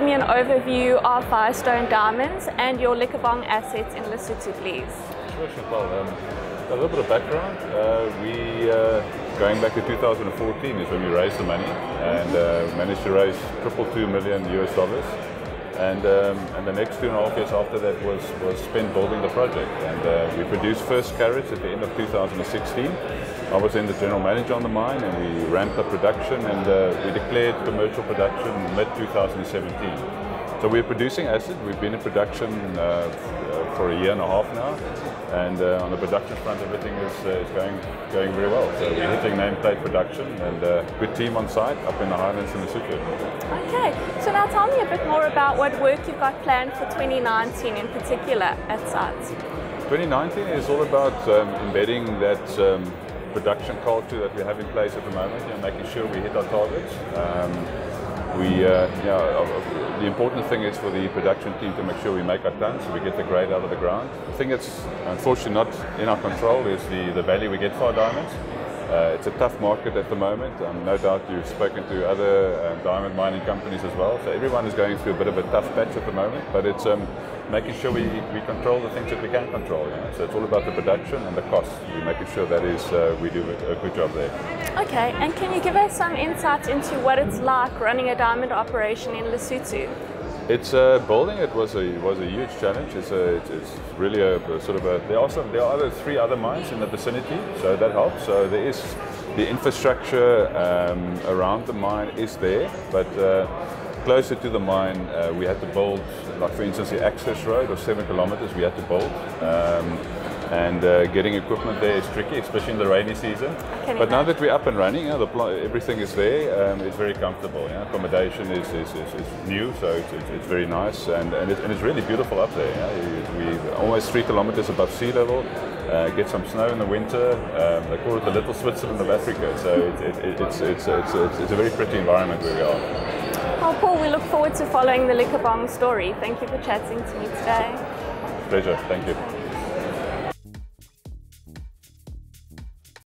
me an overview of Firestone Diamonds and your Liqhobong assets in Lesotho, please? Sure, Chantal. Um, a little bit of background. Uh, we, uh, going back to 2014 is when we raised the money and uh, managed to raise triple two million US dollars. And, um, and the next two and a half years after that was, was spent building the project. And uh, we produced first carats at the end of 2016. I was then the general manager on the mine and we ramped up production and uh, we declared commercial production mid-2017. So we're producing acid. We've been in production uh, for a year and a half now. And uh, on the production front, everything is, uh, is going going very well. So we're hitting nameplate production and uh, good team on site up in the Highlands in the Lesotho. Okay, so now tell me a bit more about what work you've got planned for 2019 in particular at site. 2019 is all about um, embedding that um, production culture that we have in place at the moment and making sure we hit our targets. Um, we, uh, the important thing is for the production team to make sure we make our tons, so we get the grade out of the ground. The thing that's unfortunately not in our control is the, the value we get for our diamonds. Uh, it's a tough market at the moment. Um, no doubt you've spoken to other uh, diamond mining companies as well. So everyone is going through a bit of a tough patch at the moment, but it's um, making sure we, we control the things that we can control. You know? So it's all about the production and the cost. We're making sure that is uh, we do a good job there. Okay, and can you give us some insight into what it's like running a diamond operation in Lesotho? It's uh, building it was a was a huge challenge. It's a it's really a, a, sort of a there are some there are other three other mines in the vicinity, so that helps. So there is the infrastructure um, around the mine is there, but uh, closer to the mine uh, we had to build, like for instance the access road of seven kilometers we had to build. Um, and uh, getting equipment there is tricky, especially in the rainy season. But imagine. now that we're up and running, know, everything is there. Um, it's very comfortable. Know? Accommodation is, is, is, is, new, so it's, it's, it's very nice, and, and, and, it's really beautiful up there. You know? We almost three kilometers above sea level. Uh, get some snow in the winter. Um, they call it the little Switzerland of Africa. So it, it, it's, it's, it's, it's, a very pretty environment where we are. Well, Paul, we look forward to following the Liqhobong story. Thank you for chatting to me today. Pleasure. Thank you.